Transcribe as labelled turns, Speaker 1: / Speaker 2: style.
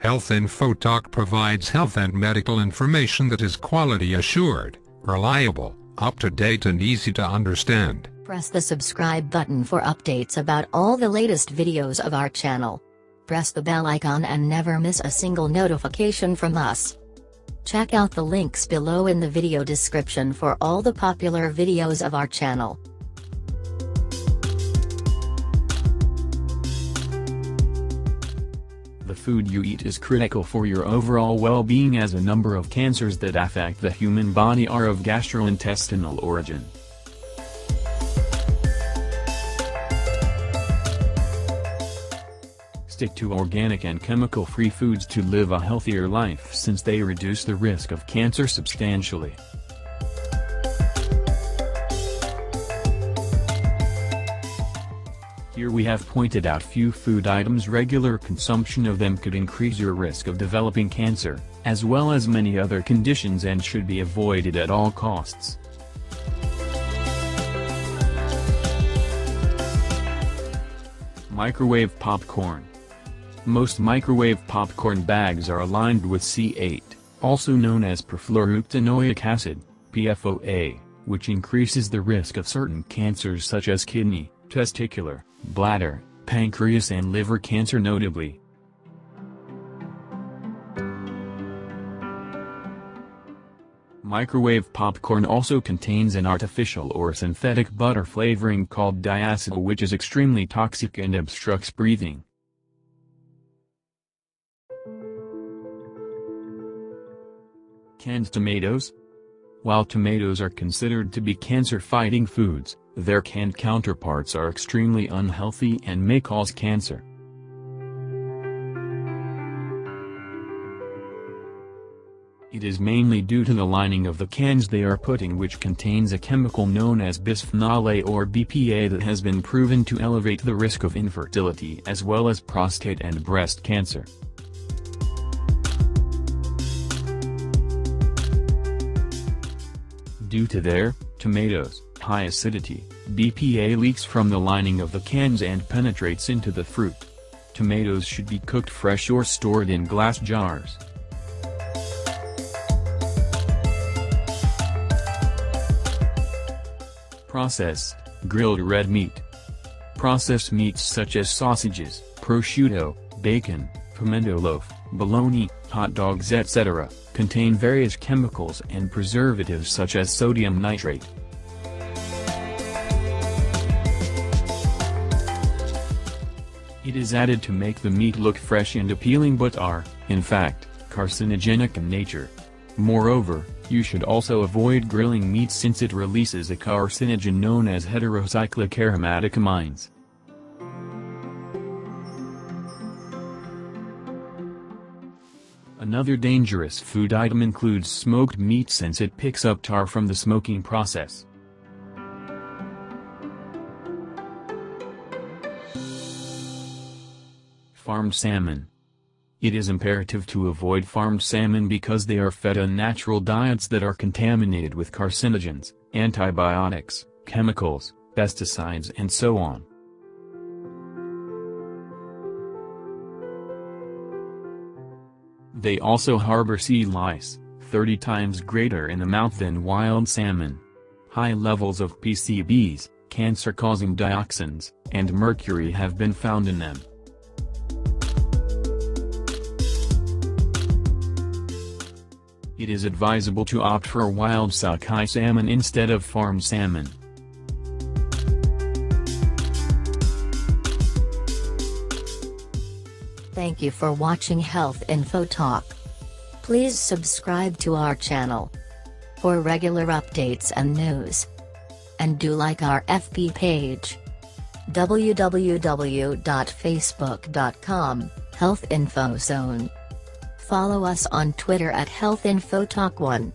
Speaker 1: Health Info Talk provides health and medical information that is quality assured, reliable, up to date and easy to understand.
Speaker 2: Press the subscribe button for updates about all the latest videos of our channel. Press the bell icon and never miss a single notification from us. Check out the links below in the video description for all the popular videos of our channel.
Speaker 3: The food you eat is critical for your overall well-being as a number of cancers that affect the human body are of gastrointestinal origin. Stick to organic and chemical-free foods to live a healthier life since they reduce the risk of cancer substantially. Here we have pointed out few food items regular consumption of them could increase your risk of developing cancer, as well as many other conditions and should be avoided at all costs. Microwave popcorn. Most microwave popcorn bags are aligned with C8, also known as perfluorooctanoic acid, PFOA, which increases the risk of certain cancers such as kidney, testicular, bladder, pancreas and liver cancer notably. Microwave popcorn also contains an artificial or synthetic butter flavoring called diacetyl which is extremely toxic and obstructs breathing. Canned tomatoes? While tomatoes are considered to be cancer-fighting foods, their canned counterparts are extremely unhealthy and may cause cancer. It is mainly due to the lining of the cans they are put in which contains a chemical known as bisphenol A or BPA that has been proven to elevate the risk of infertility as well as prostate and breast cancer. Due to their, tomatoes, high acidity, BPA leaks from the lining of the cans and penetrates into the fruit. Tomatoes should be cooked fresh or stored in glass jars. Processed, grilled red meat. Processed meats such as sausages, prosciutto, bacon, pimento loaf, bologna, hot dogs etc., contain various chemicals and preservatives such as sodium nitrate. It is added to make the meat look fresh and appealing but are, in fact, carcinogenic in nature. Moreover, you should also avoid grilling meat since it releases a carcinogen known as heterocyclic aromatic amines. Another dangerous food item includes smoked meat since it picks up tar from the smoking process. Farmed salmon. It is imperative to avoid farmed salmon because they are fed on natural diets that are contaminated with carcinogens, antibiotics, chemicals, pesticides and so on. They also harbor sea lice, 30 times greater in amount than wild salmon. High levels of PCBs, cancer-causing dioxins, and mercury have been found in them. It is advisable to opt for wild sockeye salmon instead of farmed salmon.
Speaker 2: Thank you for watching Health Info Talk. Please subscribe to our channel for regular updates and news. And do like our FB page www.facebook.com, Health Info Zone. Follow us on Twitter at Health Info Talk 1